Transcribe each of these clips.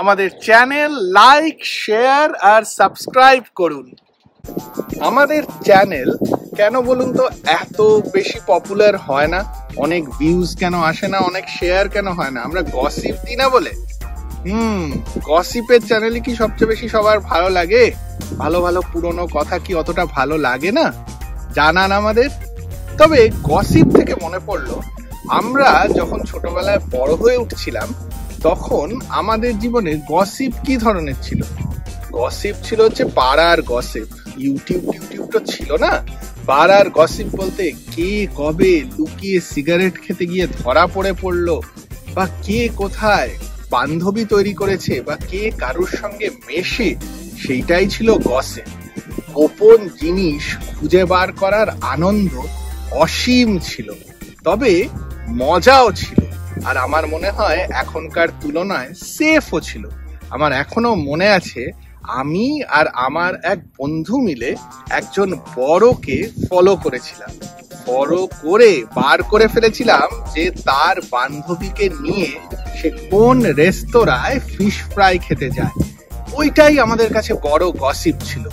আমাদের channel like, share আর subscribe করুন। আমাদের চ্যানেল কেন বলুন তো এত বেশি পপুলার হয় না? অনেক ভিউজ কেন আসে না? অনেক শেয়ার কেন হয় না? আমরা গসিপ দিই না বলে। হুম গসিপের চ্যানেলে কি সবচেয়ে বেশি সবার ভালো লাগে? ভালো ভালো পুরনো কথা কি অতটা ভালো লাগে না? জানান আমাদের। তবে গসিপ থেকে মনে পড়ল, আমরা যখন ছোটবেলায় বড় হয়ে উঠছিলাম তখন আমাদের জীবনে গসিপ কি ধরনের ছিল? গসিপ ছিল হচ্ছে পাড়ার গসিপ ইউটিউব টিউটিউব তো ছিল না। পাড়ার গসিপ বলতে কে কবে লুকিয়ে সিগারেট খেতে গিয়ে ধরা পড়ে পড়ল, বা কে কোথায় বান্ধবী তৈরি করেছে, বা কে কারোর সঙ্গে মেশে, সেইটাই ছিল গসিপ গোপন জিনিস খুঁজে বার করার আনন্দ অসীম ছিল। তবে মজাও ছিল। আর আমার মনে হয় এখনকার তুলনায় সেফও ছিল। আমার এখনও মনে আছে আমি আর আমার এক বন্ধু মিলে একজন বড়কে ফলো করেছিলাম। ফলো করে বার করে ফেলেছিলাম যে তার বান্ধবীকে নিয়ে সে কোন রেস্তোরাঁয় ফিশ ফ্রাই খেতে যায়। ওইটাই আমাদের কাছে বড় গসিপ ছিল।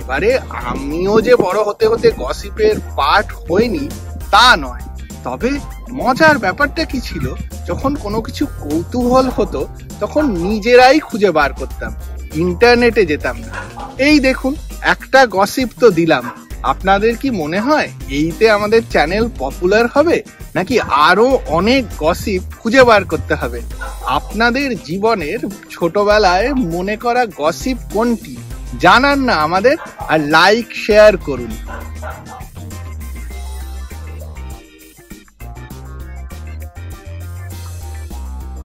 এবারে আমিও যে বড় হতে হতে গসিপের পার্ট হইনি, তা নয়। তবে মজার ব্যাপারটা কি ছিল, যখন কোনো কিছু কৌতূহল হতো, তখন নিজেরাই খুঁজে বার করতাম, ইন্টারনেটে যেতাম না। এই দেখুন, একটা গসিপ তো দিলাম। আপনাদের কি মনে হয়, এইতে আমাদের চ্যানেল পপুলার হবে, নাকি আরও অনেক গসিপ খুঁজে বার করতে হবে? আপনাদের জীবনের ছোটবেলায় মনে করা গসিপ কোনটি? জানান না আমাদের, আর লাইক শেয়ার করুন।